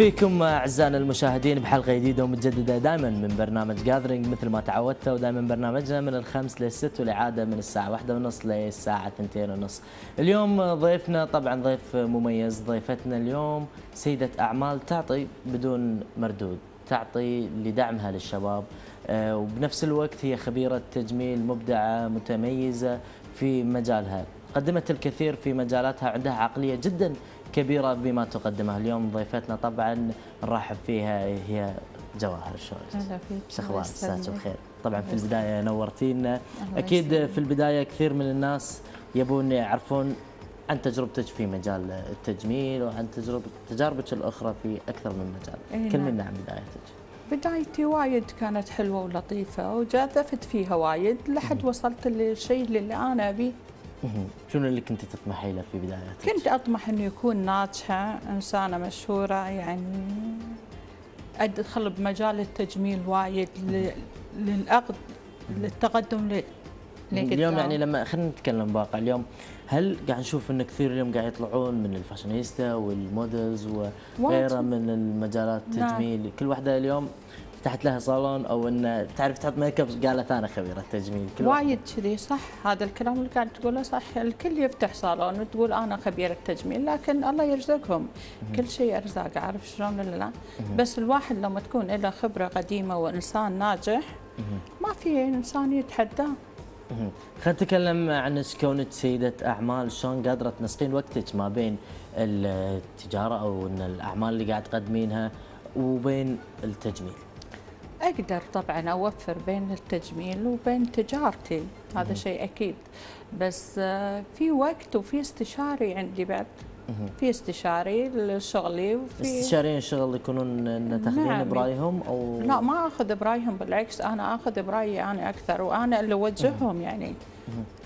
فيكم أعزائنا المشاهدين بحلقة جديدة ومتجددة دائما من برنامج جاذرينج مثل ما تعودتوا ودائما برنامجنا من الخمس للست والإعادة من الساعة واحدة ونص للساعه ثنتين ونص. اليوم ضيفنا طبعا ضيف مميز ضيفتنا اليوم سيدة أعمال تعطي بدون مردود، تعطي لدعمها للشباب آه، وبنفس الوقت هي خبيرة تجميل مبدعة متميزة في مجالها. قدمت الكثير في مجالاتها عندها عقلية جدا كبيرة بما تقدمه اليوم ضيفتنا طبعا نرحب فيها هي جواهر شلونك؟ هلا فيك؟ الله مساك. بخير طبعا في البداية نورتينا أكيد. في البداية كثير من الناس يبون يعرفون عن تجربتك في مجال التجميل وعن تجربة تجاربك الأخرى في أكثر من مجال نعم. كلمينا عن بدايتك بدايتي وايد كانت حلوة ولطيفة وجازفت فيها وايد لحد وصلت للشيء اللي أنا أبيه. شنو اللي كنت تطمحي له في بدايتك؟ كنت أطمح أنه يكون ناجحة إنسانة مشهورة يعني أدخل بمجال التجميل وايد ل- للأخذ للتقدم. اليوم يعني لما خلينا نتكلم واقع اليوم هل قاعد نشوف ان كثير اليوم قاعد يطلعون من ال fashionista وال models وغيرها. من المجالات نعم. التجميل كل واحدة اليوم فتحت لها صالون أو إن تعرف تحط make up قالت أنا خبيرة تجميل كل وايد كذي صح؟ هذا الكلام اللي قاعد تقوله صح؟ الكل يفتح صالون وتقول أنا خبيرة تجميل لكن الله يرزقهم. كل شيء أرزاق عارف شلون ولا لا. بس الواحد لما تكون له خبرة قديمة وإنسان ناجح ما في إنسان يتحداه. خلينا نتكلم عن كونك سيدة أعمال. شلون قادرة تنسقين وقتك ما بين التجارة أو إن الأعمال اللي قاعد تقدمينها وبين التجميل؟ أقدر طبعا أوفر بين التجميل وبين تجارتي هذا شيء أكيد. بس آه، في وقت وفي استشاري عندي بعد. في استشاري لشغلي وفي استشاريين الشغل يكونون إن تاخذين نعم. برأيهم أو؟ لا ما أخذ برأيهم بالعكس أنا أخذ برأيي أنا أكثر وأنا اللي أوجههم يعني.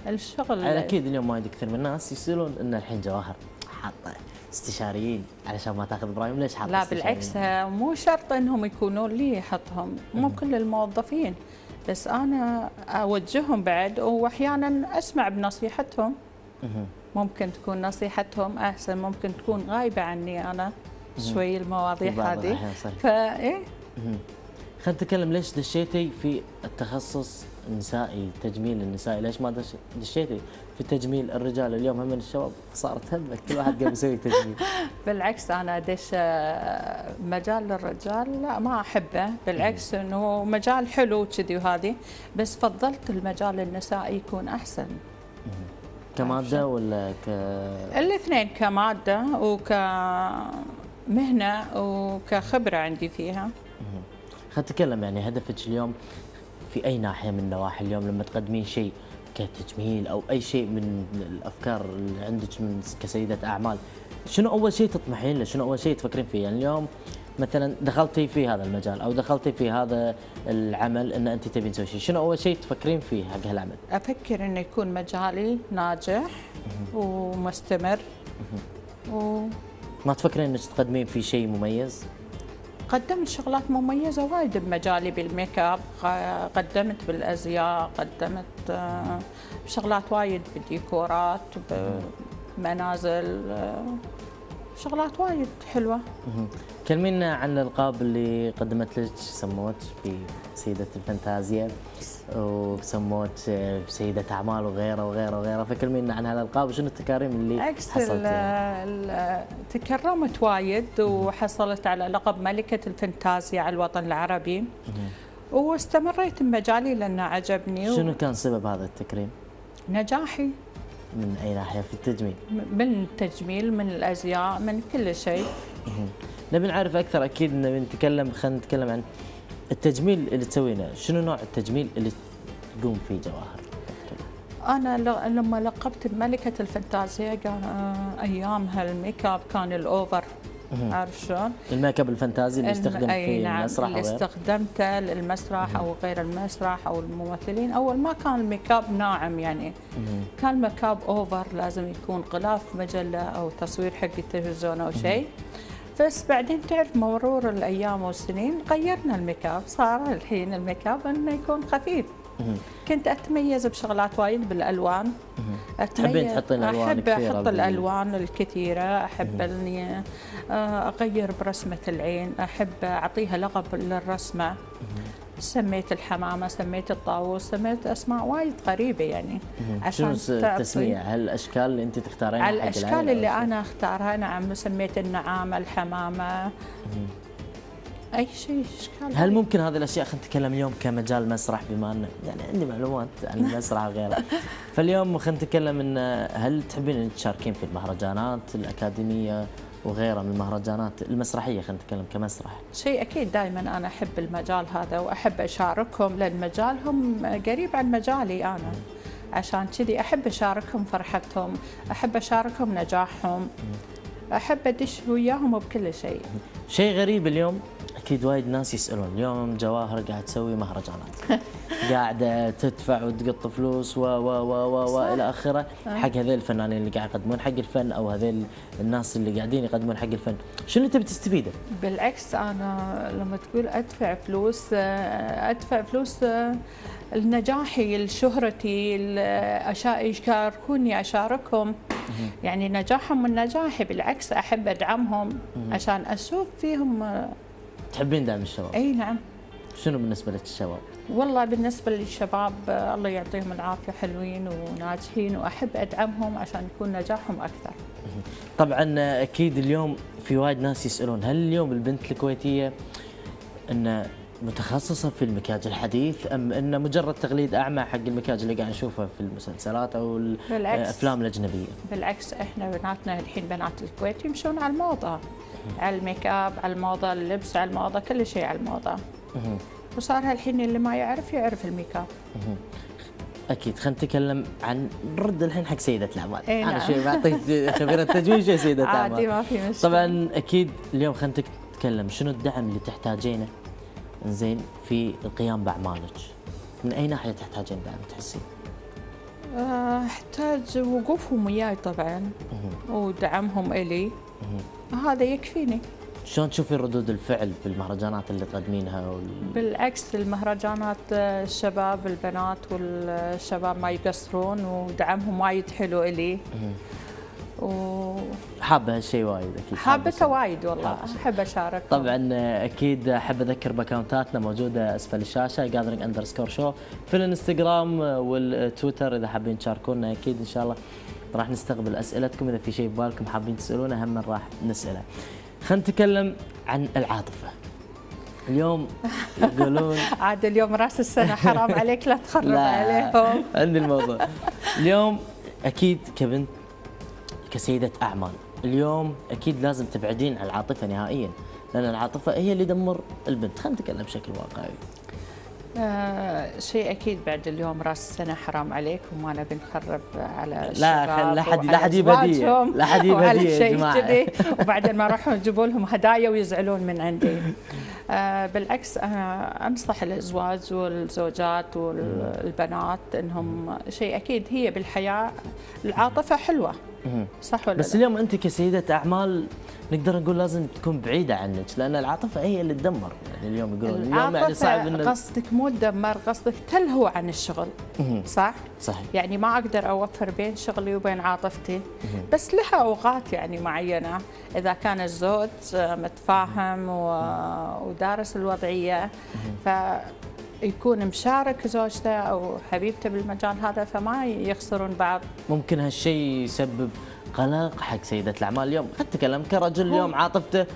الشغل أكيد اليوم وايد كثير من الناس يسالون إن الحين جواهر حاطة. استشاريين علشان ما تاخذ برايهم ليش حاطه لا؟ بالعكس مو شرط إنهم يكونون لي احطهم مو كل الموظفين. بس أنا أوجههم بعد واحيانا أسمع بنصيحتهم. ممكن تكون نصيحتهم أحسن ممكن تكون غايبة عني أنا شوي المواضيع هذه. فايه. خلينا نتكلم ليش دشيتي في التخصص النسائي التجميل النسائي ليش ما دش- دشيتي؟ في تجميل الرجال اليوم هم من الشباب صارت همك كل واحد قام يسوي تجميل. بالعكس أنا أدش آه، مجال الرجال لا ما أحبه. بالعكس إنه مجال حلو كذي وهذه بس فضلت المجال النسائي يكون أحسن. كمادة ولا ك الاثنين كمادة وكمهنة وكخبرة عندي فيها. خلينا نتكلم يعني هدفك اليوم في أي ناحية من النواحي اليوم لما تقدمين شيء كتجميل أو أي شيء من الأفكار اللي عندك من كسيدة أعمال شنو أول شيء تطمحين له؟ شنو أول شيء تفكرين فيه؟ يعني اليوم مثلا دخلتي في هذا المجال أو دخلتي في هذا العمل إن أنت تبين تسوي شيء، شنو أول شيء تفكرين فيه حق هالعمل؟ أفكر إنه يكون مجالي ناجح ومستمر و ما تفكرين إنك تقدمين فيه شيء مميز؟ قدمت شغلات مميزة وايد بمجالي بالميك أب قدمت بالأزياء قدمت آه، بشغلات وايد بالديكورات بمنازل آه، شغلات وايد حلوة. مهم. كلمينا عن الألقاب اللي قدمت لك سموك في سيدة الفانتازيا؟ وسموك بسيده أعمال وغيره وغيره وغيره فكلمينا عن هالالقاب وشنو التكاريم اللي ال- حصلتيها؟ تكرمت وايد وحصلت على لقب ملكة الفانتازيا على الوطن العربي. واستمريت بمجالي لأنه عجبني شنو كان سبب هذا التكريم؟ نجاحي. من أي ناحية؟ في التجميل؟ من التجميل من الأزياء من كل شيء. نبي نعرف أكثر. أكيد نبي نتكلم خلينا نتكلم عن التجميل اللي تسوينه، شنو نوع التجميل اللي تقوم فيه جواهر؟ أنا ل- لما لقبت بملكة الفانتازيا آه، أيامها الميك أب كان الأوفر. عارف شلون؟ ال make up ال fantasy اللي يستخدم في نعم المسرح اللي؟ استخدمته للمسرح أو غير المسرح أو الممثلين. أول ما كان ال make up ناعم يعني. كان make up over لازم يكون غلاف مجلة أو تصوير حق التلفزيون أو شيء. بس بعدين تعرف مرور الأيام والسنين غيرنا ال make up صار الحين ال make up إنه يكون خفيف. كنت أتميز بشغلات وايد بالألوان. تحبين تحطين ألوان أحب أحط الألوان الكثيرة. أحب إني آه، أغير برسمة العين. أحب أعطيها لغب للرسمة. سميت الحمامة سميت الطاووس سميت أسماء وايد غريبه يعني. شنو عشان تعطي- التسميه؟ هل الأشكال اللي أنت تختارينها الأشكال اللي؟ أنا أختارها؟ نعم سميت النعامه الحمامة. أي شيء أشكال. هل ممكن هذه الأشياء خلينا نتكلم اليوم كمجال مسرح بما انه يعني عندي معلومات عن المسرح وغيره. فاليوم خلينا نتكلم إن هل تحبين تشاركين في المهرجانات الأكاديمية؟ وغيرها من المهرجانات المسرحية خلينا نتكلم كمسرح. شيء أكيد دائما أنا أحب المجال هذا وأحب أشاركهم لأن مجالهم قريب عن مجالي أنا. عشان كذي أحب أشاركهم فرحتهم أحب أشاركهم نجاحهم أحب أدش وياهم بكل شيء. شيء غريب اليوم أكيد وايد ناس يسألون اليوم جواهر قاعد تسوي مهرجانات. قاعدة تدفع وتقط فلوس و و و و, و. إلى آخره. حق هذيل الفنانين اللي قاعد يقدمون حق الفن أو هذيل الناس اللي قاعدين يقدمون حق الفن. شنو تبي تستفيده؟ بالعكس أنا لما تقول أدفع فلوس آه، أدفع فلوس آه، لنجاحي لشهرتي الاشياء يشاركوني أشاركهم. يعني نجاحهم من نجاحي. بالعكس أحب أدعمهم عشان أشوف فيهم آه، تحبين دعم الشباب؟ أي نعم. شنو بالنسبة لك الشباب؟ والله بالنسبة للشباب الله يعطيهم العافية حلوين وناجحين وأحب أدعمهم عشان يكون نجاحهم أكثر. طبعا أكيد اليوم في وايد ناس يسألون هل اليوم البنت الكويتية إن متخصصة في المكياج الحديث أم انه مجرد تقليد أعمى حق المكياج اللي قاعد نشوفه في المسلسلات أو بالعكس. الافلام الأجنبية؟ بالعكس إحنا بناتنا الحين بنات الكويت يمشون على الموضة. على ال make up على الموضة اللبس على الموضة كل شيء على الموضة. وصار الحين اللي ما يعرف يعرف ال make up. أكيد خلينا نتكلم عن نرد الحين حق سيدة الأعمال. إي أنا نعم. شوي بعطيك خبيره تجويد شوي سيدة عادي اعمال ما في مشكلة. طبعا أكيد اليوم خلينا نتكلم شنو الدعم اللي تحتاجينه؟ زين في القيام بأعمالك. من أي ناحية تحتاجين دعم تحسين؟ آه، أحتاج وقوفهم وياي طبعا. ودعمهم إلي. هذا يكفيني. شلون تشوفين ردود الفعل بالمهرجانات اللي تقدمينها وال... بالعكس المهرجانات آه، الشباب البنات والشباب ما يقصرون ودعمهم وايد حلو إلي. وحابته حابة هالشيء وايد أكيد الشيء. وايد والله. أحب اشارك طبعا أكيد أحب أذكر باكونتاتنا موجودة أسفل الشاشة Gathering underscore show في الانستغرام والتويتر إذا حابين تشاركونا أكيد إن شاء الله راح نستقبل أسئلتكم. إذا في شيء ببالكم حابين تسألونه هم راح نسأله. خلينا نتكلم عن العاطفة. اليوم يقولون عاد اليوم راس السنة حرام عليك لا تخرب لا عليهم عندي الموضوع. اليوم أكيد كبنت كسيدة أعمال. اليوم أكيد لازم تبعدين عن العاطفة نهائيا لأن العاطفة هي اللي دمر البنت. خلينا نتكلم بشكل واقعي. آه شيء أكيد بعد اليوم راس السنة حرام عليك وما نبي نخرب على لا، لا حد- لا حد. أزواجهم لا حد هدية يا. كذي وبعدين ما راحوا يجيبوا لهم هدايا ويزعلون من عندي آه بالعكس أنا أنصح الأزواج والزوجات والبنات إنهم شيء أكيد هي بالحياة العاطفة حلوة. صح ولا بس لا؟ اليوم أنت كسيدة أعمال نقدر نقول لازم تكون بعيدة عنك لأن العاطفة هي اللي تدمر. يعني اليوم يقولون اليوم يعني صعب العاطفه ان قصدك مو تدمر قصدك تلهو عن الشغل. صح؟ صحيح. يعني ما أقدر أوفر بين شغلي وبين عاطفتي. بس لها أوقات يعني معينة. إذا كان الزوج متفاهم ودارس الوضعية فيكون مشارك زوجته أو حبيبته بالمجال هذا فما يخسرون بعض. ممكن هالشيء يسبب قلق حق سيدة الأعمال اليوم. خلينا نتكلم كرجل اليوم عاطفته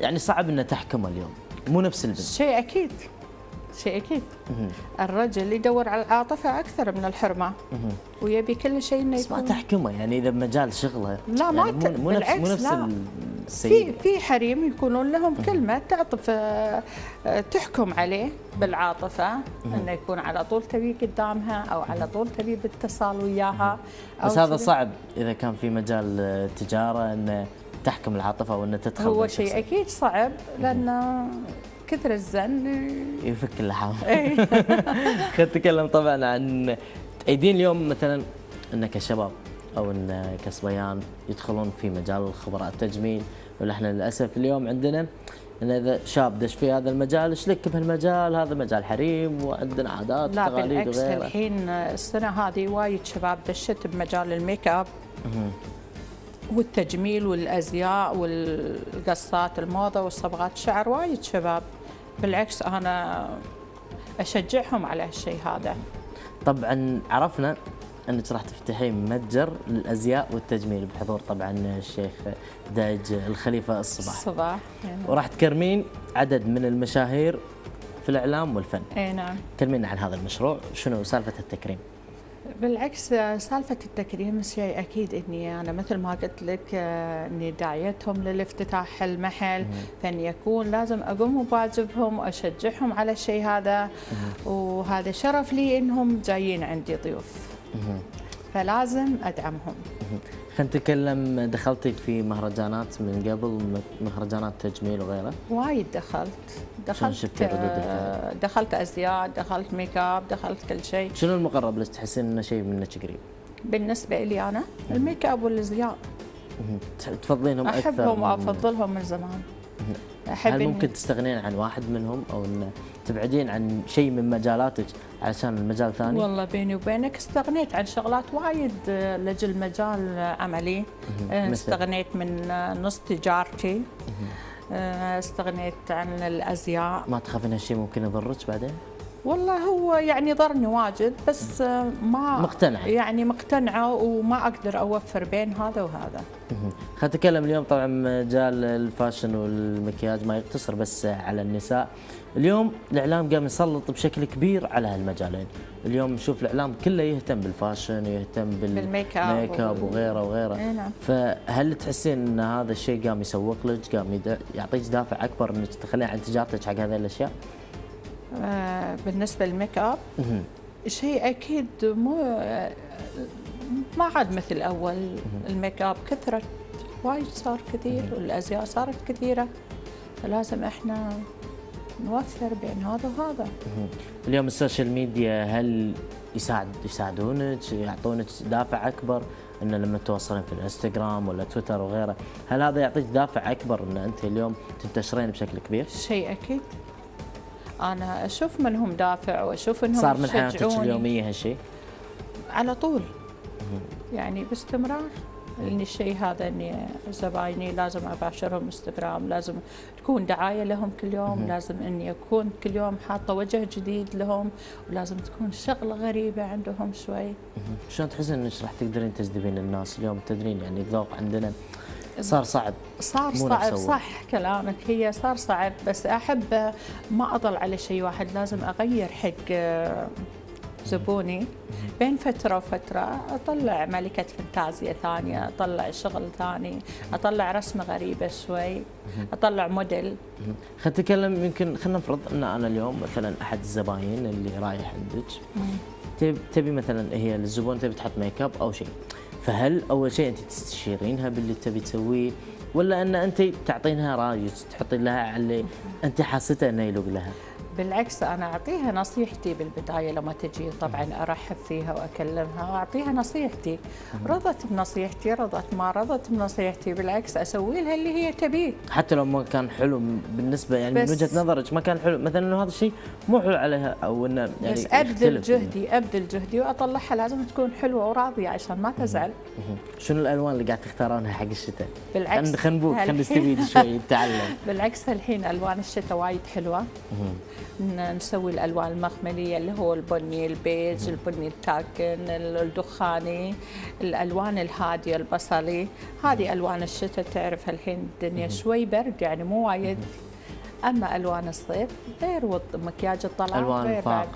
يعني صعب إنه تحكمه اليوم. مو نفس البنت. شيء أكيد. شيء أكيد. الرجل يدور على العاطفة أكثر من الحرمة. ويبي كل شيء إنه بس ما يكون تحكمه يعني إذا بمجال شغله. لا، ما يعني مو, مو نفس مو نفس. السيد في في حريم يكونون لهم كلمة تعطف آه، تحكم عليه بالعاطفة إنه يكون على طول تبي قدامها أو على طول تبي باتصال وياها أو بس هذا صعب إذا كان في مجال التجاره إنه تحكم العاطفة وإنه تدخل هو. شيء أكيد صعب لأن كثر الزن. يفك اللحام. إيه. خلينا نتكلم طبعا عن ايدين اليوم مثلا إن كشباب أو إن كصبيان يدخلون في مجال خبراء التجميل. ولا إحنا للأسف اليوم عندنا إن إذا شاب دش في هذا المجال إيش لك بهالمجال؟ هذا مجال حريم وعندنا عادات لا وتقاليد بالعكس وغيره الحين السنة هذه وايد شباب دشت بمجال الميك أب والتجميل والأزياء والقصات الموضة والصبغات. الشعر وايد شباب بالعكس أنا أشجعهم على هالشيء هذا. طبعا عرفنا إنك راح تفتحين متجر للأزياء والتجميل بحضور طبعا الشيخ دايج الخليفة الصباح. الصباح وراح تكرمين عدد من المشاهير في الإعلام والفن. إي نعم. كلمينا عن هذا المشروع شنو سالفة التكريم؟ بالعكس سالفة التكريم شيء أكيد إني أنا مثل ما قلت لك آه، إني داعيتهم للافتتاح المحل فإني أكون لازم أقوم بواجبهم وأشجعهم على الشيء هذا. وهذا شرف لي إنهم جايين عندي ضيوف. فلازم أدعمهم. خلينا نتكلم دخلتي في مهرجانات من قبل مهرجانات تجميل وغيره؟ وايد دخلت. دخلت شفتي ردود الفعل؟ آه، دخلت أزياء دخلت make up دخلت كل شيء. شنو المقرب اللي تحسين إنه شيء منك قريب؟ بالنسبة لي أنا ال make up والأزياء. تفضلينهم أكثر أحبهم وأفضلهم من زمان. أحب هل ممكن تستغنين عن واحد منهم أو ان تبعدين عن شيء من مجالاتك علشان المجال الثاني؟ والله بيني وبينك استغنيت عن شغلات وايد آه، لجل مجال عملي آه،؟ استغنيت من آه، نص تجارتي استغنيت عن الأزياء ما تخافين هالشيء ممكن يضرك بعدين؟ والله هو يعني ضرني واجد بس ما مقتنعة. يعني مقتنعه وما أقدر أوفر بين هذا وهذا. خلينا نتكلم اليوم طبعا مجال الفاشن والمكياج ما يقتصر بس على النساء اليوم الإعلام قام يسلط بشكل كبير على هالمجالين اليوم نشوف الإعلام كله يهتم بال fashion ويهتم بال- بال make up وغيره وغيره إي نعم. فهل تحسين إن هذا الشيء قام يسوق لك قام يعطيك دافع أكبر إنك تخلين عن تجارتك حق هذه الأشياء؟ آه، بالنسبة لل make up. شيء أكيد مو ما عاد مثل أول ال make up كثرت وايد صار كثير والأزياء صارت كثيرة فلازم إحنا نوفر بين هذا وهذا. اليوم ال social media هل يساعد يساعدونك؟ يعطونك دافع أكبر إن لما توصلين في الإنستغرام ولا تويتر وغيره هل هذا يعطيك دافع أكبر إن أنت اليوم تنتشرين بشكل كبير؟ شيء أكيد. أنا أشوف منهم دافع وأشوف إنهم صار من حياتك اليومية هالشيء؟ على طول. يعني باستمرار. إني الشيء هذا إني زبايني لازم أباشرهم إنستغرام لازم تكون دعاية لهم كل يوم لازم إني أكون كل يوم حاطة وجه جديد لهم ولازم تكون شغلة غريبة عندهم شوي. شلون تحسين إنك راح تقدرين تجذبين الناس؟ اليوم تدرين يعني الذوق عندنا صار صعب. صار صعب. صح كلامك. هي صار صعب بس أحب ما أضل على شيء واحد لازم أغير حق زبوني. بين فترة وفترة أطلع ملكة فانتازيا ثانية أطلع شغل ثاني أطلع رسمة غريبة شوي أطلع موديل. خلينا نتكلم يمكن خلينا نفرض إن أنا اليوم مثلا أحد الزباين اللي رايح عندك. تبي تبي مثلا هي الزبون تبي تحط make up أو شيء. فهل أول شيء أنت تستشيرينها باللي تبي تسويه؟ ولا إن أنت تعطينها رايك تحطين لها على اللي أنت حاسته إنه يلوق لها؟ بالعكس أنا أعطيها نصيحتي بالبداية لما تجي. طبعا أرحب فيها وأكلمها وأعطيها نصيحتي. رضت بنصيحتي رضت ما رضت بنصيحتي. بالعكس أسوي لها اللي هي تبيه. حتى لو ما كان حلو بالنسبة يعني من وجهة نظرك ما كان حلو مثلا إنه هذا الشيء مو حلو عليها أو إنه يعني بس أبذل يختلف. جهدي أبذل جهدي وأطلعها. لازم تكون حلوة وراضية عشان ما تزعل. شنو الألوان اللي قاعد تختارونها حق الشتاء؟ بالعكس خلينا خلينا نستفيد شوي نتعلم. بالعكس الحين ألوان الشتاء وايد. ن- نسوي الالوان المخملية اللي هو البني البيج البني التاكن ال- الدخاني الألوان الهادية البصلي هذه ألوان الشتاء تعرف الحين الدنيا شوي برد يعني مو وايد. أما ألوان الصيف غير وط- مكياج الطلعه ألوان غير بعد.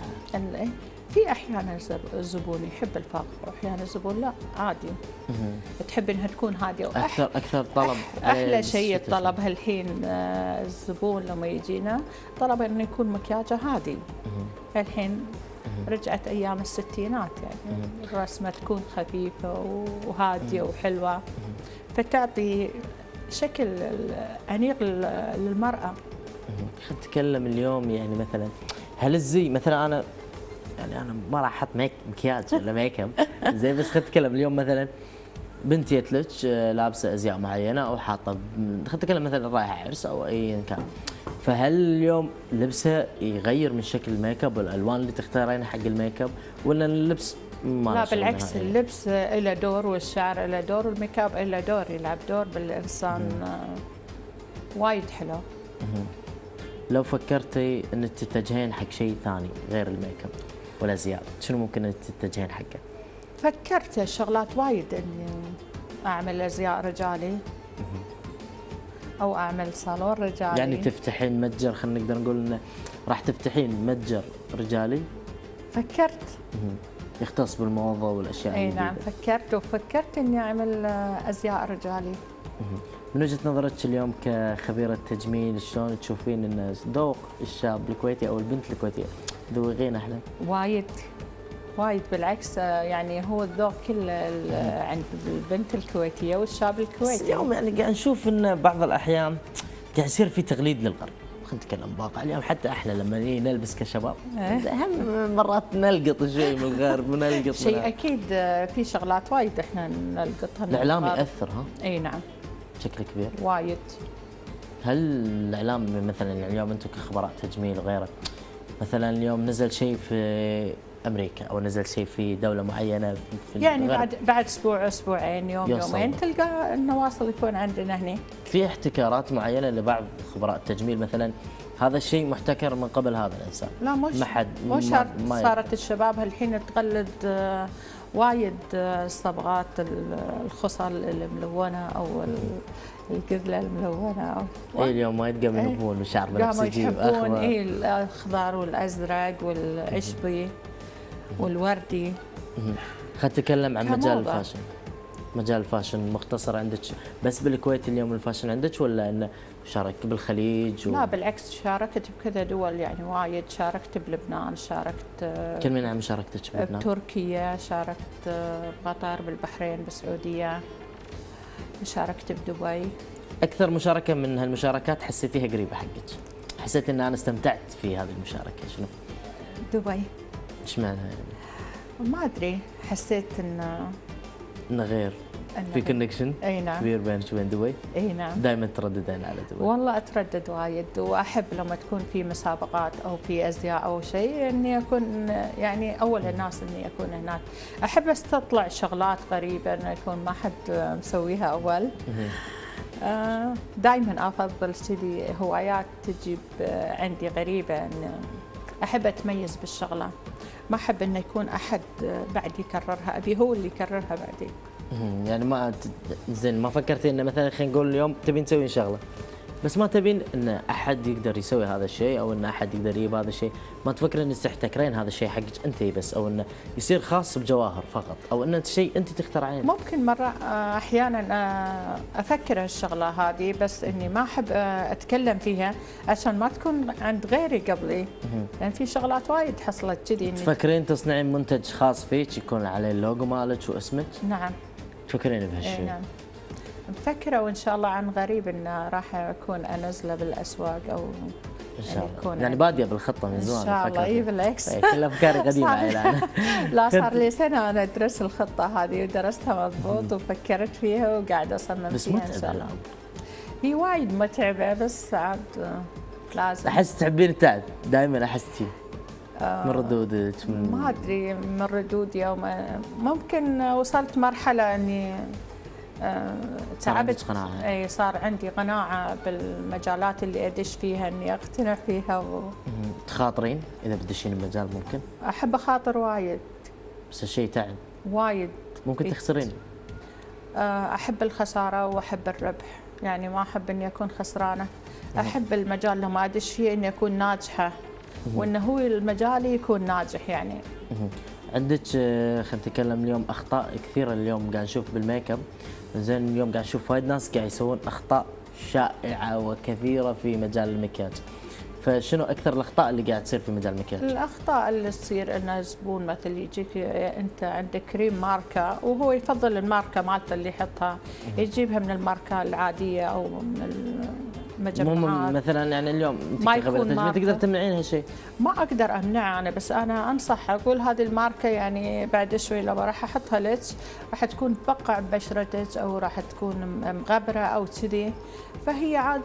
في أحيانا الزب- الزبون يحب الفاقع وأحيانا الزبون لا عادي. تحب إنها تكون هادية وأح- أكثر أكثر طلب أحلى شيء. الطلب هالحين آه، الزبون لما يجينا طلب إنه يكون مكياجه هادي. الحين رجعت أيام الستينات يعني الرسمة تكون خفيفة وهادية وحلوة. فتعطي شكل أنيق لل- للمرأة. خلينا نتكلم اليوم يعني مثلا هل الزي مثلا أنا يعني أنا ما راح أحط ميك مكياج ولا make up زي بس خلينا نتكلم اليوم مثلا بنتي جتلك آه، لابسة أزياء معينة أو حاطة خلينا نتكلم مثلا رايحة عرس أو ايا كان. فهل اليوم لبسه يغير من شكل ال make up والألوان اللي تختارينها حق ال make up ولا اللبس ما لا بالعكس؟ اللبس له دور والشعر له دور وال make up له دور يلعب دور بالإنسان آه، وايد حلو. لو فكرتي إنك تتجهين حق شيء ثاني غير ال make up والازياء شنو ممكن تتجهين حقه؟ فكرت شغلات وايد إني أعمل أزياء رجالي أو أعمل صالون رجالي يعني تفتحين متجر خلينا نقدر نقول إنه راح تفتحين متجر رجالي فكرت. يختص بالموضة والأشياء إي. نعم فكرت وفكرت إني أعمل أزياء رجالي. من وجهة نظرك اليوم كخبيرة تجميل شلون تشوفين إن ذوق الشاب الكويتي أو البنت الكويتية ذوقين إحنا؟ وايد وايد بالعكس آه، يعني هو الذوق كله ال- عند البنت الكويتية والشاب الكويتي. اليوم يعني قاعد نشوف إن بعض الأحيان قاعد يصير في تقليد للغرب. خلينا نتكلم واقع اليوم حتى إحنا لما نلبس كشباب. إيه. هم مرات نلقط شوي من الغرب ونلقط شيء أكيد آه، في شغلات وايد إحنا نلقطها الإعلام. يأثر ها؟ إي نعم. بشكل كبير. وايد. هل الإعلام مثلا اليوم أنتم كخبراء تجميل وغيره مثلا اليوم نزل شيء في أمريكا أو نزل شيء في دولة معينة في يعني الغرب. بعد بعد أسبوع أسبوعين يوم يوصل. يومين تلقى النواصل يكون عندنا هنا في احتكارات معينة لبعض خبراء التجميل مثلا هذا الشيء محتكر من قبل هذا الإنسان لا مش ما حد مو شرط صارت الشباب هالحين تقلد آه، وايد آه، الصبغات ال- الخصل الملونه أو ال- القذله الملونة. اي اليوم وايد قاموا إيه. بشعر قاموا بنفسجي يحبون وأخضر. اي الأخضر والأزرق والعشبي والوردي. خلينا نتكلم عن مجال. ال fashion. مجال ال fashion مختصر عندك. بس بالكويت اليوم ال fashion عندك ولا انه شارك بالخليج و... لا بالعكس شاركت بكذا دول يعني وايد. شاركت بلبنان شاركت آه، كلمينا عن مشاركتك بلبنان بتركيا شاركت آه، بقطر بالبحرين بالسعودية شاركت بدبي. أكثر مشاركة من هالمشاركات حسيتيها قريبة حقك؟ حسيت ان أنا استمتعت في هذه المشاركة شنو؟ دبي. إيش معنى يعني ما أدري حسيت إن إنه غير. في connection أي نعم. كبير بينك وبين دبي أي نعم. دائما ترددين على دبي والله أتردد وايد وأحب لما تكون في مسابقات أو في أزياء أو شيء إني أكون يعني أول الناس إني أكون هناك. أحب أستطلع شغلات غريبة إنه يكون ما حد مسويها أول. مهم. دائما أفضل كذي هوايات تجيب آه، عندي غريبة إن أحب أتميز بالشغلة. ما أحب إنه يكون أحد آه، بعد يكررها أبي هو اللي يكررها بعدي. يعني ما زين ما فكرتي إنه مثلا خلينا نقول اليوم تبين تسوين شغلة. بس ما تبين إن أحد يقدر يسوي هذا الشيء أو إن أحد يقدر يجيب هذا الشيء. ما تفكرين انك تحتكرين هذا الشيء حقك أنت بس أو إنه يصير خاص بجواهر فقط أو انه شيء أنت تخترعينه ممكن مرة آه، أحيانا آه، أفكر هالشغله هذه بس إني ما أحب آه، أتكلم فيها عشان ما تكون عند غيري قبلي. لأن في شغلات وايد حصلت كذي تفكرين تصنعين منتج خاص فيك يكون عليه اللوجو مالك واسمك؟ نعم. تفكرين اي بهالشيء نعم. مفكرة وإن شاء الله عن غريب إنه راح أكون أنزلة بالأسواق أو إن شاء يعني الله. يكون يعني بادية بالخطة من إن زمان شاء الله. فيها. بالعكس. إيه، كل أفكاري قديمة أنا لا صار لي سنة أنا أدرس الخطة هذه ودرستها مضبوط وفكرت فيها وقاعدة أصمم بس فيها إن متعب شاء الله. هي وايد متعبة بس عاد آه، لازم. أحس تحبين التعب. دائما أحس شي من ردودك من ما أدري من ردودي ما ممكن وصلت مرحلة إني آه، تعبت. قناعة. إي صار عندي قناعة بالمجالات اللي أدش فيها إني أقتنع فيها مهم. تخاطرين إذا بتدشين المجال ممكن؟ وأحب أخاطر وايد. بس الشيء تعب. وايد. ممكن. تخسرين؟ آه، أحب الخسارة وأحب الربح. يعني ما أحب إني أكون خسرانة. أحب المجال لما أدش فيه إني أكون ناجحة. وإنه هو المجال يكون ناجح يعني. عندك آه، خلينا نتكلم اليوم أخطاء كثيرة اليوم قاعد نشوف بالميك اب زين اليوم قاعد نشوف وايد ناس قاعد يسوون أخطاء شائعة وكثيرة في مجال المكياج. فشنو أكثر الأخطاء اللي قاعد تصير في مجال المكياج؟ الأخطاء اللي تصير إن الزبون مثلا يجيك أنت عندك كريم ماركة وهو يفضل الماركة مالته اللي يحطها. يجيبها من الماركة العادية أو من مو المجمعات مثلا يعني اليوم ما يكون ماركة. تقدر تمنعين هالشيء ما أقدر امنعها أنا بس أنا أنصح أقول هذه الماركة يعني بعد شوي لما راح أحطها لك راح تكون تبقع ببشرتك أو راح تكون مغبره أو كذي. فهي عاد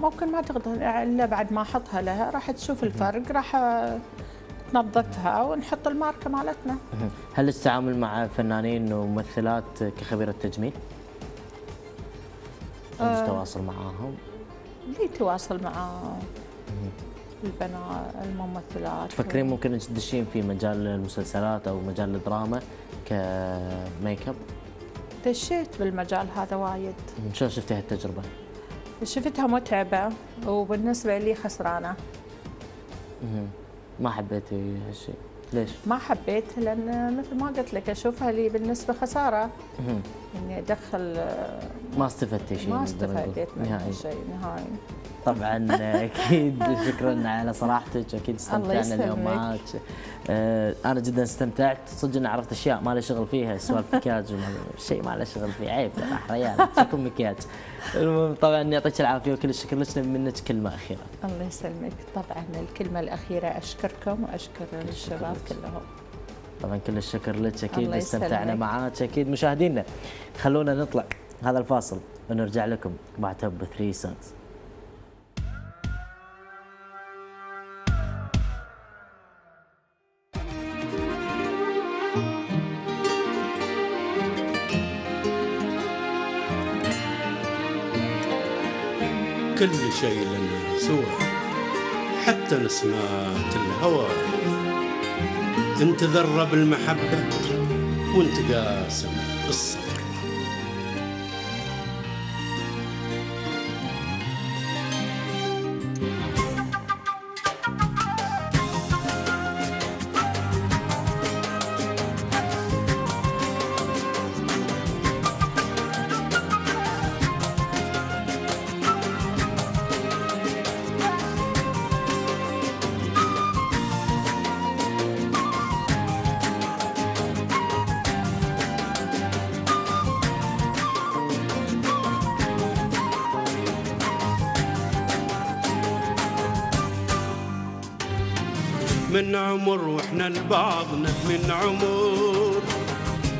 ممكن ما تقدر إلا بعد ما أحطها لها راح تشوف الفرق راح ننظفها ونحط الماركة مالتنا. هل التعامل مع فنانين وممثلات كخبيرة تجميل؟ عندك آه. تواصل معاهم؟ لي تواصل مع البنات الممثلات تفكرين ممكن تدشين في مجال المسلسلات أو مجال الدراما كميك اب؟ دشيت بالمجال هذا وايد شلون شفتي هالتجربة؟ شفتها متعبة وبالنسبة لي خسرانة مهم. ما حبيتي هالشيء ليش؟ ما حبيت لأن مثل ما قلت لك أشوفها لي بالنسبة خسارة مهم. إني أدخل ما استفدتي شيء ما. استفاديت من هالشيء نهائي طبعا أكيد. شكرا على صراحتك أكيد استمتعنا اليوم. معك آه، أنا جدا استمتعت. صدق اني عرفت أشياء ما لي شغل فيها سوالف مكياج شيء ما له شغل فيه. عيب راح ريال شكون مكياج المهم طبعا يعطيك العافية وكل الشكر لك منك كلمة أخيرة. الله يسلمك. طبعا الكلمة الأخيرة أشكركم وأشكر الشباب. كلهم. طبعا كل الشكر لك. أكيد استمتعنا. معاك. أكيد مشاهدينا خلونا نطلع. هذا الفاصل ونرجع لكم. بعد توب 3 سونز كل شيء لنا سوى حتى نسمات الهوى انت ذرة بالمحبة وانت قاسم. من عمر وإحنا لبعضنا من عمر.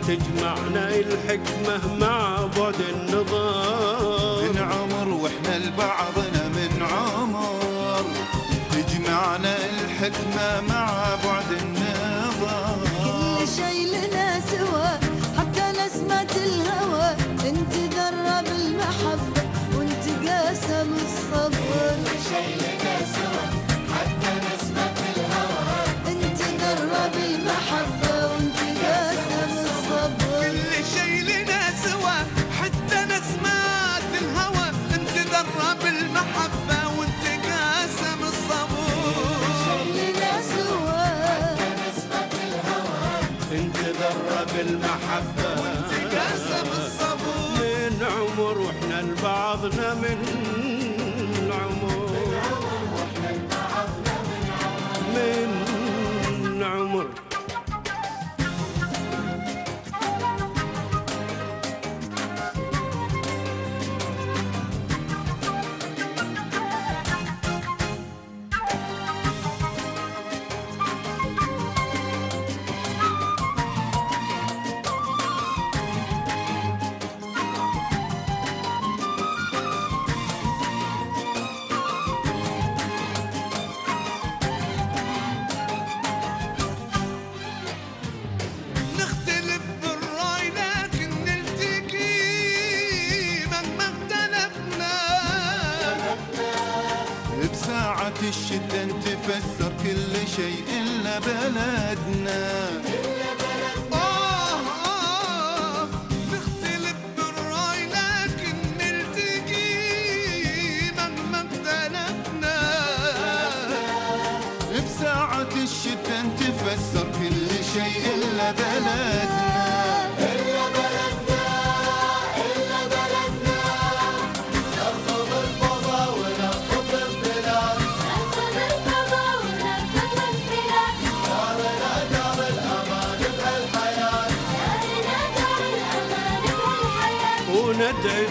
تجمعنا الحكمة مع بعد النظام من عمر وإحنا لبعضنا من عمر. تجمعنا الحكمة مع بعد النظام كل شي لنا سوا حتى نسمة الهوى. انت ذرة بالمحبة وانت قاسم الصبر كل شي لنا بالمحبة. قاسم الصبور. من عمر وإحنا لبعضنا من عمر. من عمر.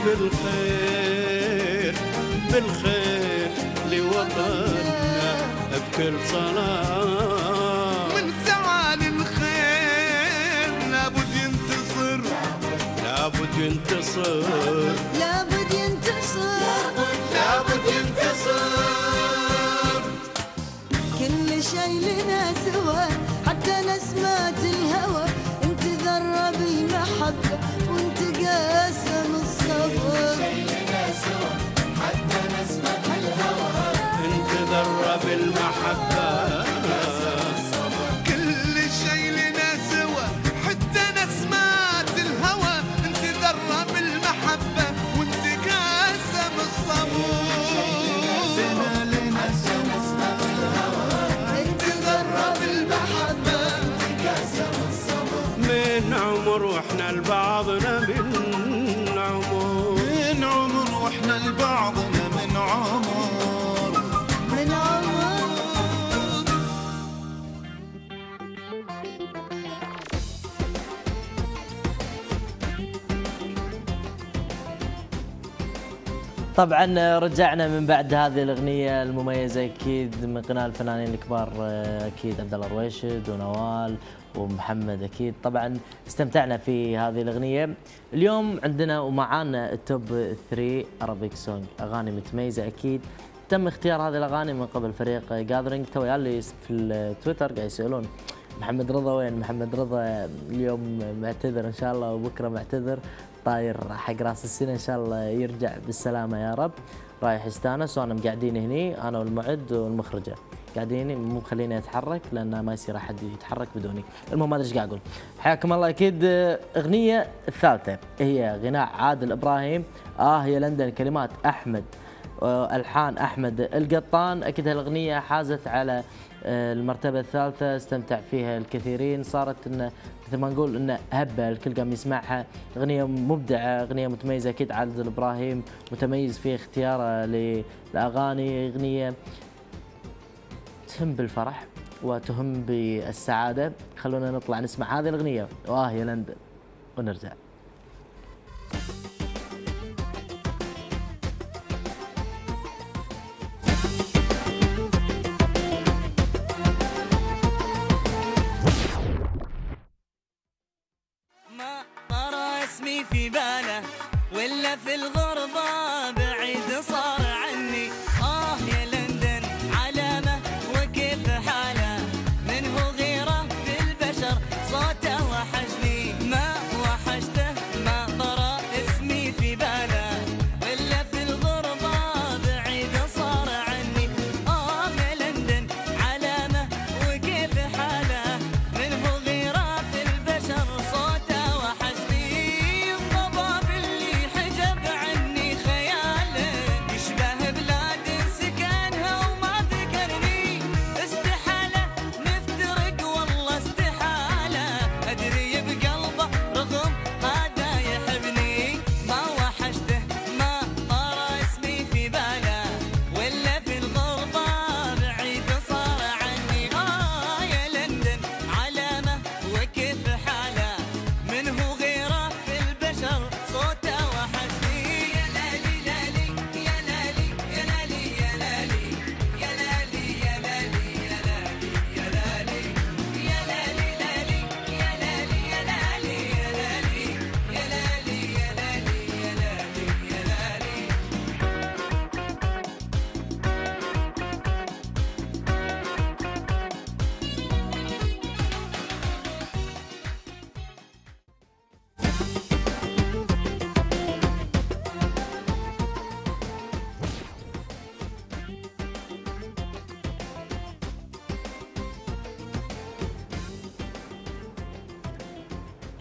بالخير بالخير لوطننا بكل صلاة. من سعى للخير لابد ينتصر لابد ينتصر. لابد ينتصر. لابد ينتصر. كل شي لنا سوا حتى نسمات الهوى. انت ذرة بالمحبة وانت قادر طبعا رجعنا من بعد هذه الأغنية المميزة أكيد من قناة الفنانين الكبار أكيد عبد الله رويشد ونوال ومحمد أكيد. طبعا استمتعنا في هذه الأغنية. اليوم عندنا ومعانا ال top 3 Arabic song أغاني متميزة أكيد. تم اختيار هذه الأغاني من قبل فريق Gathering show اللي في التويتر قاعد يسألون محمد رضا وين؟ محمد رضا اليوم معتذر إن شاء الله وبكرة معتذر. طاير حق راس السنة إن شاء الله يرجع بالسلامة يا رب. رايح يستانس وأنا قاعدين هني أنا والمعد والمخرجة. قاعدين مو مخليني أتحرك لأن ما يصير أحد يتحرك بدوني. المهم هذا إيش قاعد أقول. حياكم الله أكيد. أغنية الثالثة هي غناء عادل إبراهيم. آه يا لندن كلمات أحمد. آه، ألحان أحمد القطان. أكيد هالأغنية حازت على آه، المرتبة الثالثة استمتع فيها الكثيرين. صارت إن مثل ما نقول إن هبة الكل قام يسمعها. أغنية مبدعة أغنية متميزة أكيد عادل إبراهيم متميز في اختياره للأغاني. أغنية تهم بالفرح وتهم بالسعادة. خلونا نطلع نسمع هذه الأغنية. وآه يا لندن. ونرجع.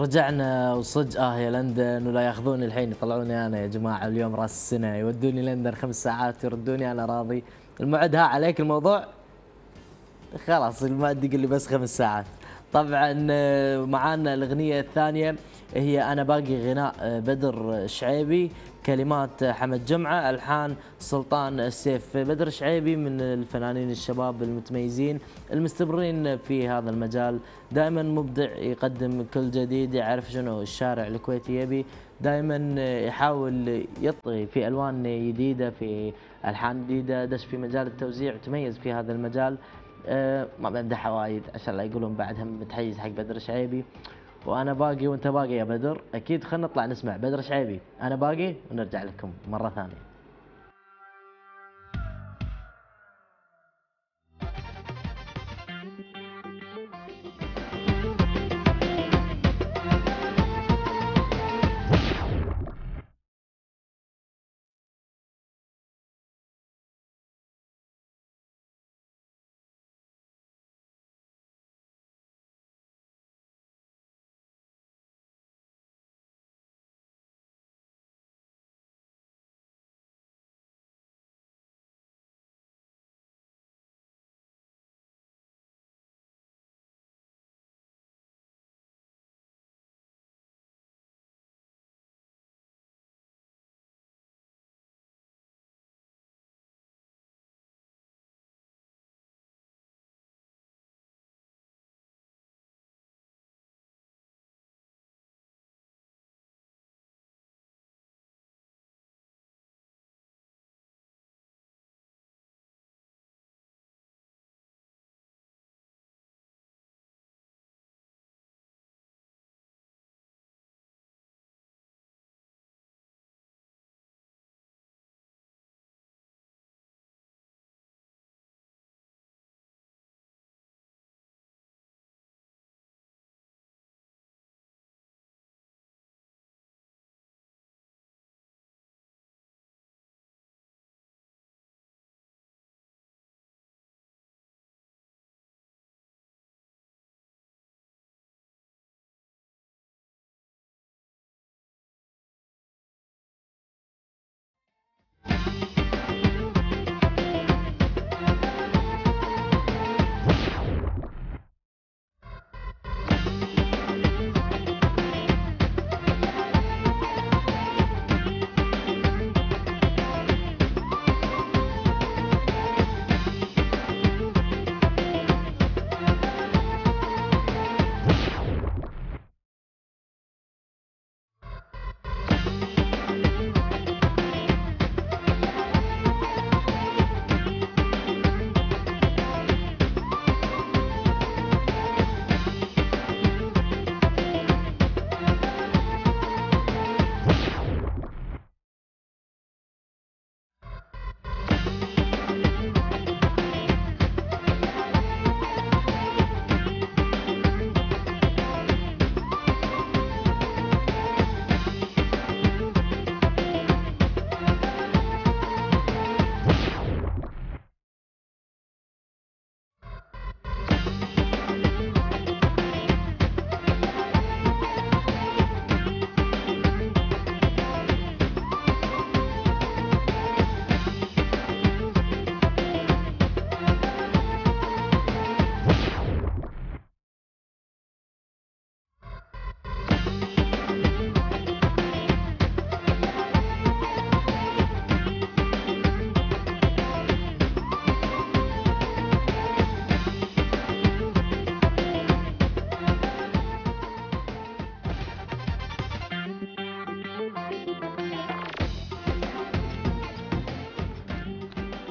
رجعنا وصج آه يا لندن ولا ياخذوني الحين يطلعوني أنا يا جماعة اليوم راس السنة يودوني لندن خمس ساعات يردوني أنا راضي. المعد ها عليك الموضوع؟ خلاص المعد يقول لي بس خمس ساعات. طبعا آه، معانا الأغنية الثانية هي أنا باقي غناء آه، بدر شعيبي. كلمات حمد جمعة ألحان سلطان السيف بدر شعيبي من الفنانين الشباب المتميزين المستمرين في هذا المجال. دائما مبدع يقدم كل جديد يعرف شنو الشارع الكويتي يبي. دائما يحاول يطغي في ألوان جديدة في ألحان جديدة دش في مجال التوزيع وتميز في هذا المجال. آه، ما بمدحها وايد عشان لا يقولون بعد هم متحيز حق بدر شعيبي. وأنا باقي وأنت باقي يا بدر. أكيد خلينا نطلع نسمع. بدر شعيبي أنا باقي ونرجع لكم مرة ثانية.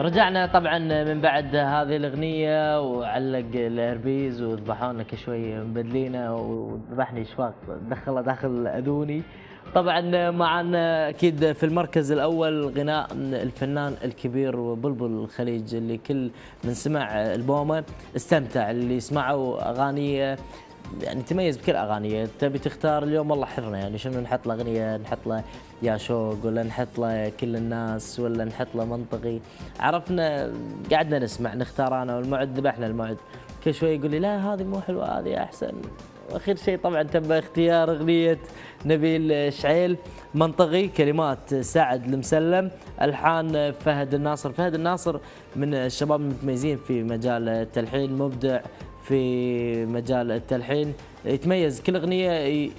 رجعنا طبعا من بعد هذه الأغنية وعلق الاربيز وذبحوا لنا شوي مبدلينه وذبحني اشواق دخله داخل أذوني. طبعا معنا أكيد في المركز الأول غناء الفنان الكبير بلبل الخليج اللي كل من سمع ألبومه استمتع اللي سمعوا أغانيه يعني تميز بكل أغانيه. تبي تختار اليوم والله حرنا يعني شنو نحط له أغنية نحط له يا شوق ولا نحط له كل الناس ولا نحط له منطقي. عرفنا قعدنا نسمع نختار أنا والمعد ذبحنا المعد. كل شوي يقول لي لا هذه مو حلوة هذه أحسن. وأخير شيء طبعا تم اختيار أغنية نبيل شعيل منطقي كلمات سعد المسلم ألحان فهد الناصر. فهد الناصر من الشباب المتميزين في مجال التلحين مبدع في مجال التلحين يتميز كل أغنية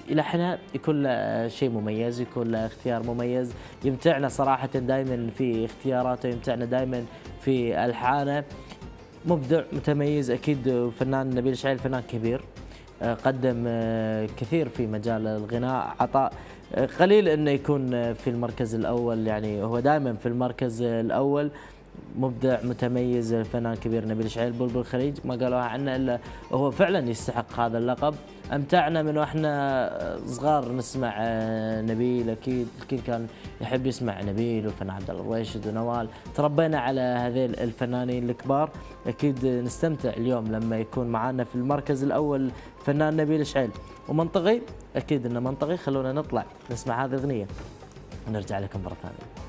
يلحنها يكون له شيء مميز يكون له اختيار مميز. يمتعنا صراحة دائما في اختياراته يمتعنا دائما في ألحانه. مبدع متميز أكيد فنان نبيل شعيل فنان كبير. آه، قدم آه، كثير في مجال الغناء عطاء. آه، قليل إنه يكون في المركز الأول يعني هو دائما في المركز الأول. مبدع متميز فنان كبير نبيل شعيل بلبل الخليج ما قالوها عنه إلا هو فعلا يستحق هذا اللقب. أمتعنا من وإحنا صغار نسمع آه، نبيل. أكيد الكل كان يحب يسمع نبيل وفنان عبد الله الرويشد ونوال. تربينا على هذيل الفنانين الكبار. أكيد نستمتع اليوم لما يكون معنا في المركز الأول فنان نبيل شعيل ومنطقي؟ أكيد إنه منطقي. خلونا نطلع نسمع هذه الاغنيه ونرجع لكم مرة ثانية.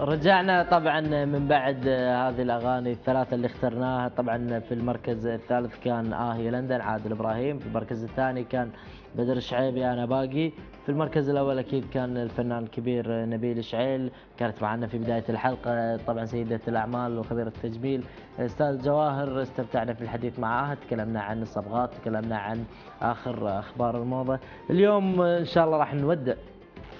رجعنا طبعا من بعد هذه الأغاني الثلاثة اللي اخترناها. طبعا في المركز الثالث كان آه يا لندن عادل إبراهيم. في المركز الثاني كان بدر الشعيبي أنا باقي. في المركز الأول أكيد كان الفنان الكبير نبيل شعيل. كانت معنا في بداية الحلقة طبعا سيدة الأعمال وخبيرة التجميل. أستاذ جواهر استمتعنا في الحديث معها تكلمنا عن الصبغات تكلمنا عن آخر أخبار الموضة. اليوم إن شاء الله راح نودع.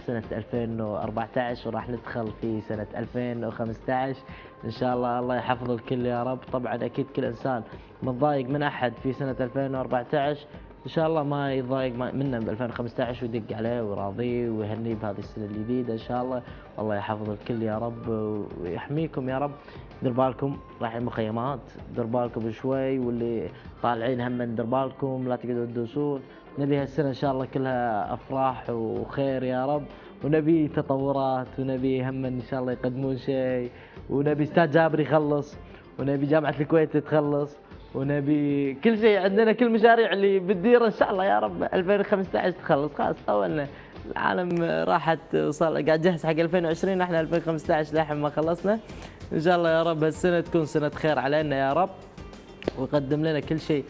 سنة 2014 وراح ندخل في سنة 2015 إن شاء الله الله يحفظ الكل يا رب. طبعا أكيد كل إنسان متضايق من أحد في سنة 2014 إن شاء الله ما يتضايق منه ب 2015 ويدق عليه ويراضيه ويهنيه بهذه السنة الجديدة. إن شاء الله والله يحفظ الكل يا رب ويحميكم يا رب. دير بالكم راح المخيمات دير بالكم شوي واللي طالعين هم دير بالكم لا تقعدوا تدوسون. نبي هالسنة إن شاء الله كلها أفراح وخير يا رب. ونبي تطورات ونبي هم إن شاء الله يقدمون شيء. ونبي أستاذ جابر يخلص ونبي جامعة الكويت تخلص ونبي كل شيء. عندنا كل مشاريع اللي بتدير إن شاء الله يا رب. 2015 تخلص. خلاص طولنا العالم راحت وصل قاعد جهز حق 2020 إحنا 2015 للحين ما خلصنا. إن شاء الله يا رب هالسنة تكون سنة خير علينا يا رب. ويقدم لنا كل شيء.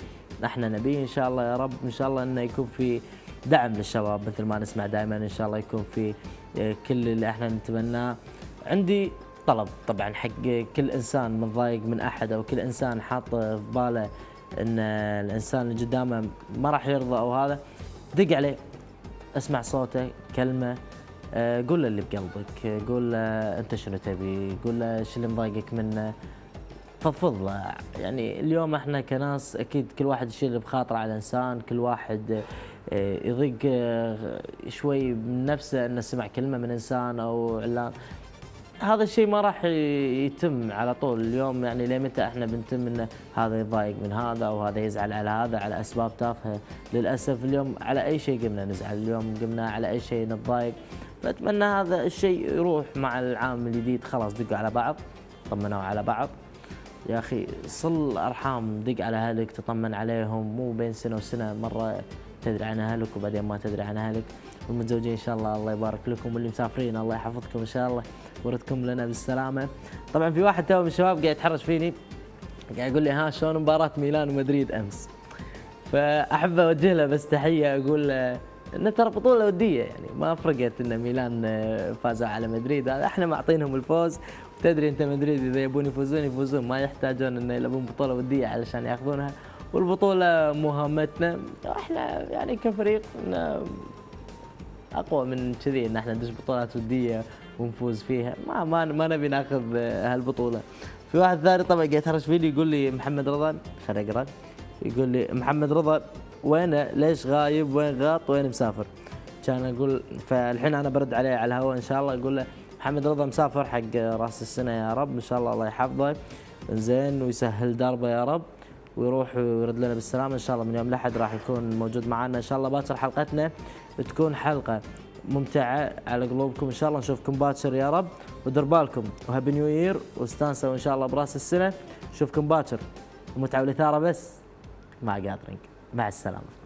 إحنا نبيه إن شاء الله يا رب إن شاء الله إنه يكون في دعم للشباب مثل ما نسمع دائما إن شاء الله يكون في آه، كل اللي إحنا نتمناه. عندي طلب طبعا حق كل إنسان متضايق من أحد أو كل إنسان حاط في باله إن الإنسان اللي قدامه ما راح يرضى أو هذا دق عليه اسمع صوته كلمة آه، قول له اللي بقلبك آه، قول له أنت شنو تبي قول له شو اللي مضايقك منه. فضفض له يعني اليوم إحنا كناس أكيد كل واحد يشيل بخاطره على الإنسان كل واحد آه، يضيق آه، شوي من نفسه إنه سمع كلمة من إنسان أو إعلان. هذا الشيء ما راح يتم على طول. اليوم يعني لمتى إحنا بنتم إنه هذا يضايق من هذا أو هذا يزعل على هذا على أسباب تافهة؟ للأسف اليوم على أي شيء قمنا نزعل. اليوم قمنا على أي شيء نتضايق. فاتمنى هذا الشيء يروح مع العام الجديد. خلاص دقوا على بعض طمنوا على بعض. يا أخي صل أرحام دق على أهلك تطمن عليهم. مو بين سنة وسنة مرة تدري عن أهلك وبعدين ما تدري عن أهلك. والمتزوجين إن شاء الله الله يبارك لكم واللي مسافرين الله يحفظكم إن شاء الله وردكم لنا بالسلامة. طبعا في واحد تو من الشباب قاعد يتحرش فيني قاعد يقول لي ها شلون مباراة ميلان ومدريد أمس؟ فأحب أوجه له بس تحية أقول له إن ترى بطولة ودية يعني ما فرقت إن ميلان آه، فازوا على مدريد. إحنا معطينهم الفوز تدري انت مدريد اذا يبون يفوزون يفوزون. ما يحتاجون انه يلعبون بطولة ودية علشان ياخذونها. والبطولة مهمتنا إحنا يعني كفريق أقوى من كذي إن إحنا ندش بطولات ودية ونفوز فيها. ما ما, ما نبي ناخذ هالبطولة. في واحد ثاني طبعا قاعد يتهرش فيني يقول لي محمد رضا خليني أقرأ. يقول لي محمد رضا وينه؟ ليش غايب؟ وين غاط؟ وين مسافر؟ كان أقول فالحين أنا برد عليه على الهواء إن شاء الله أقول له محمد رضا مسافر حق راس السنة يا رب إن شاء الله الله يحفظه. زين ويسهل دربه يا رب ويروح ويرد لنا بالسلامة. إن شاء الله من يوم الأحد راح يكون موجود معنا إن شاء الله باكر حلقتنا تكون حلقة ممتعة على قلوبكم. إن شاء الله نشوفكم باكر يا رب. ودير بالكم. و Happy New Year واستانسوا ان شاء الله براس السنة. نشوفكم باكر. ومتعه والاثاره بس. مع Gathering مع السلامة.